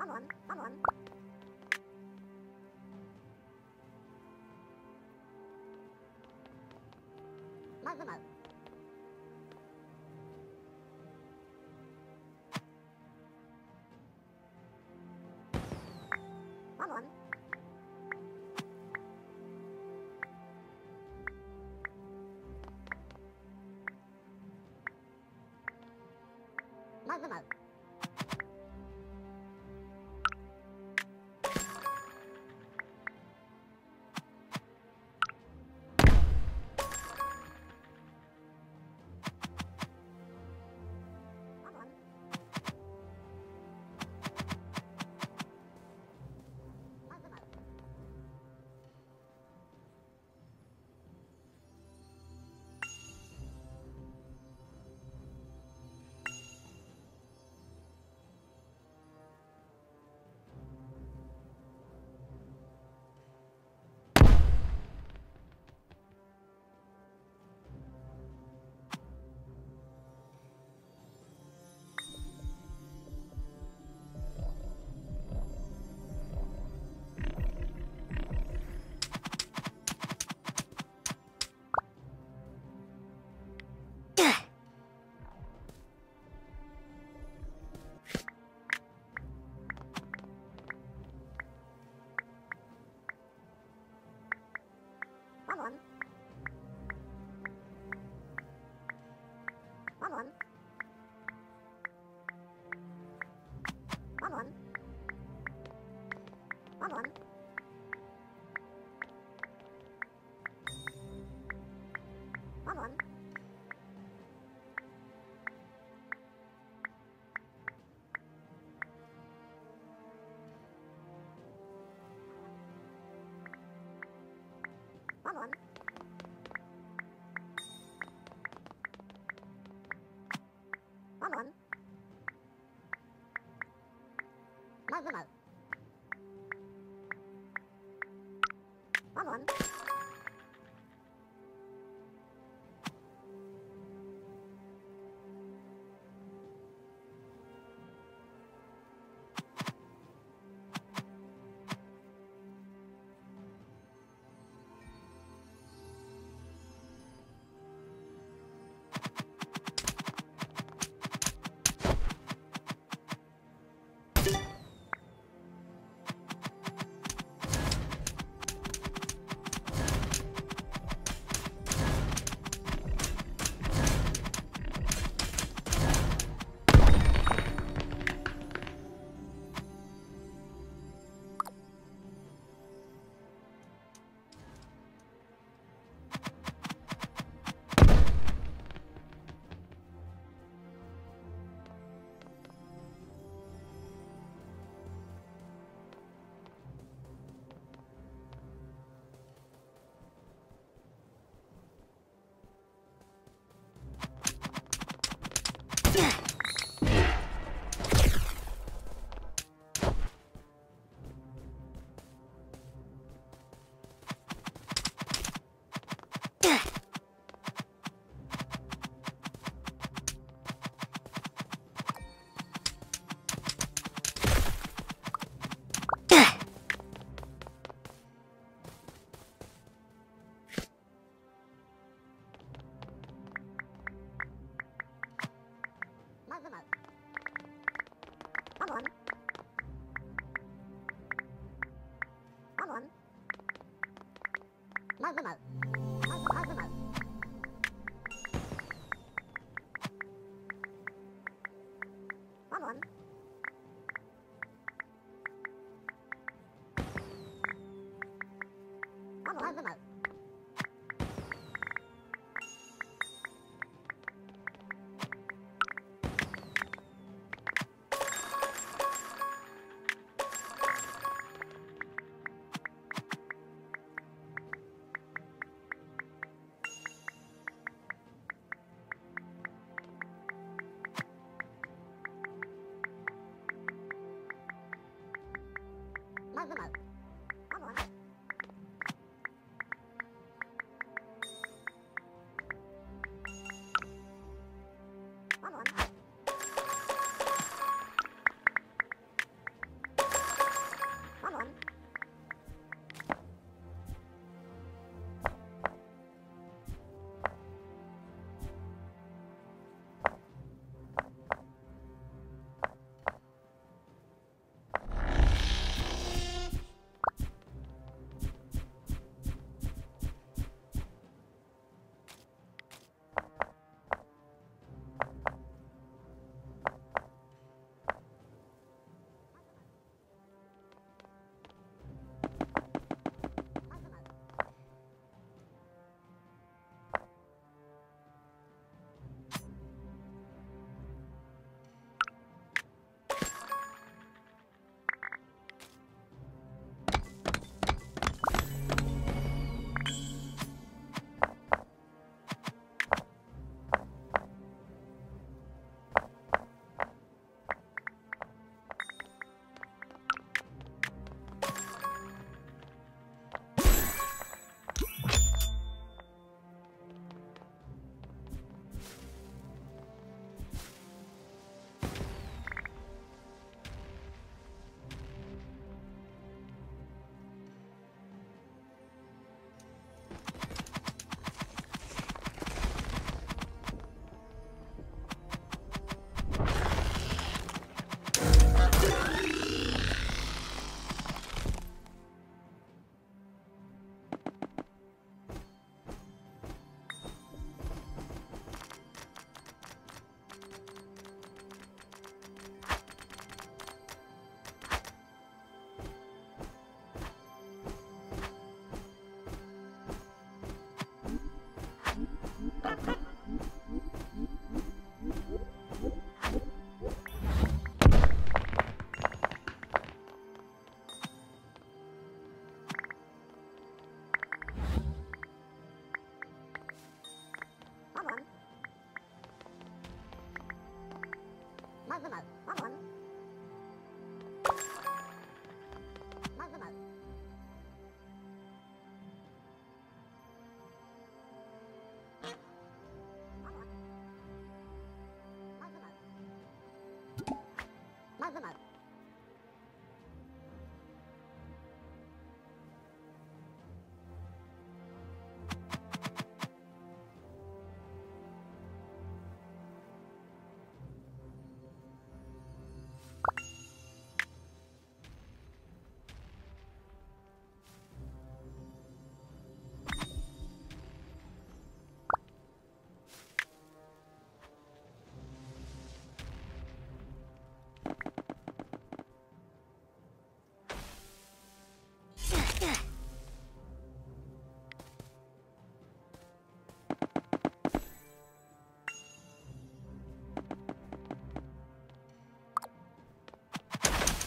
Move, move, move. Problem. Problem. No remote. 妈妈妈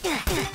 Ugh.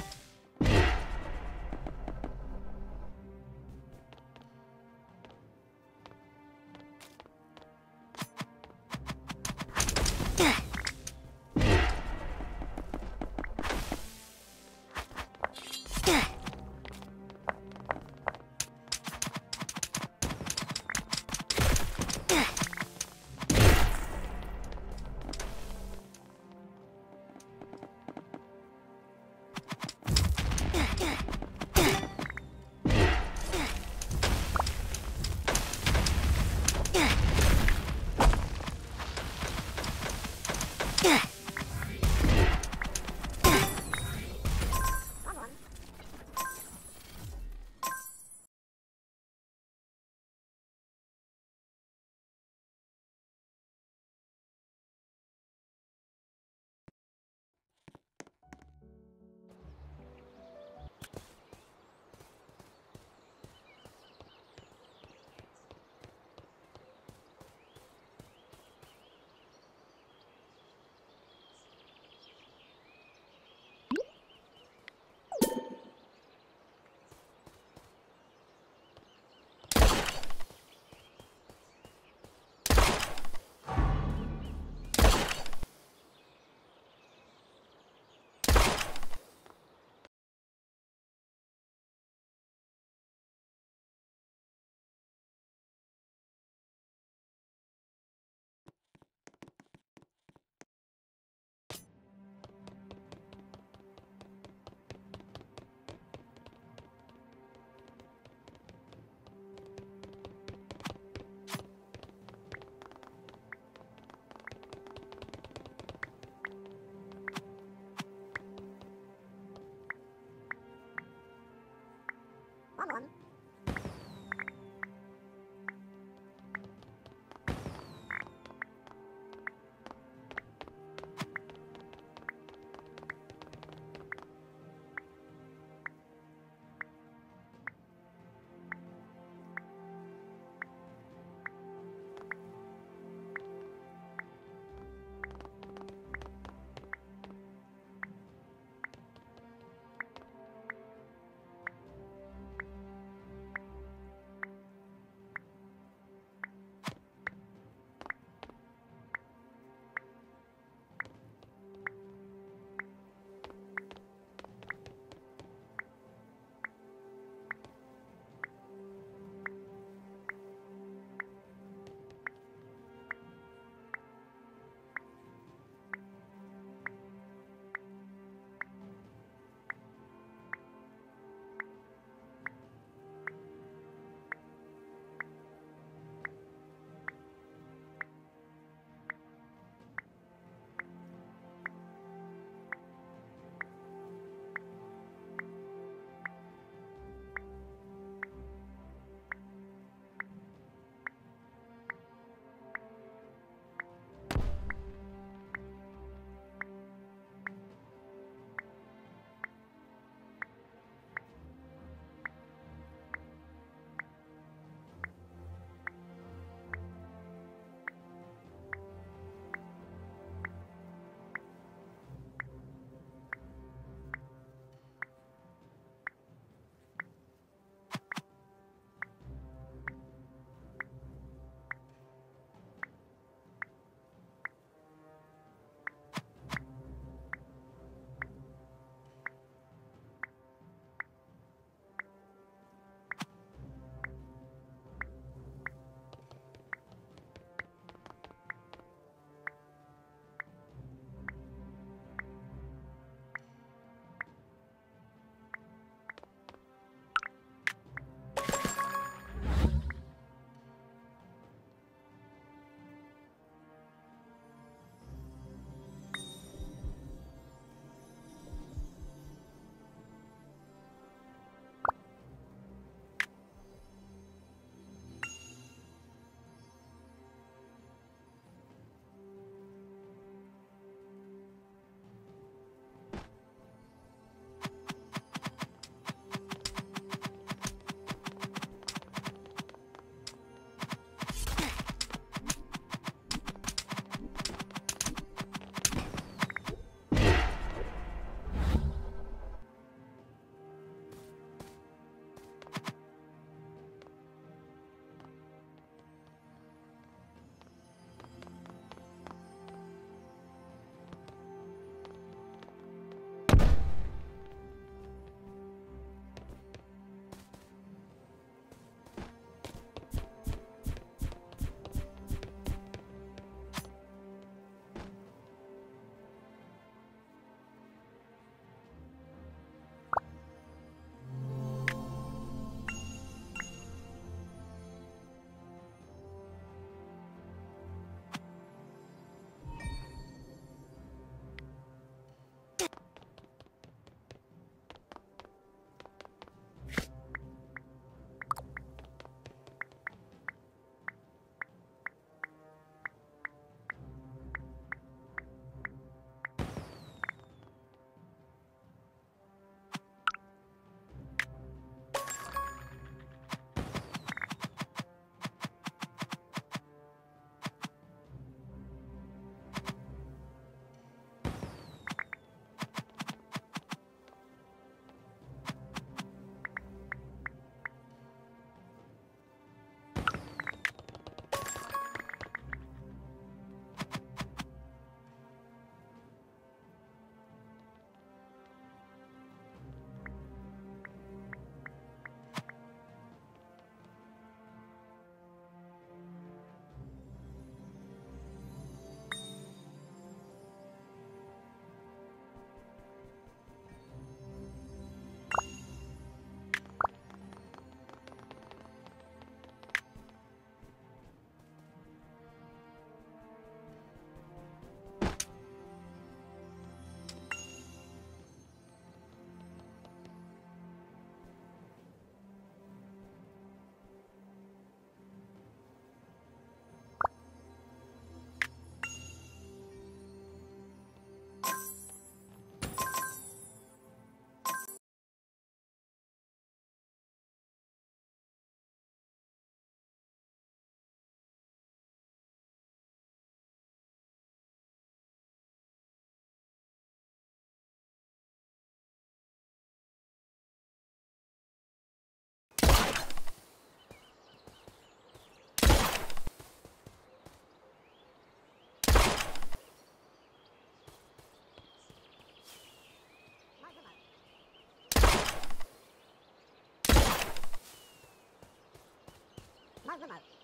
Cái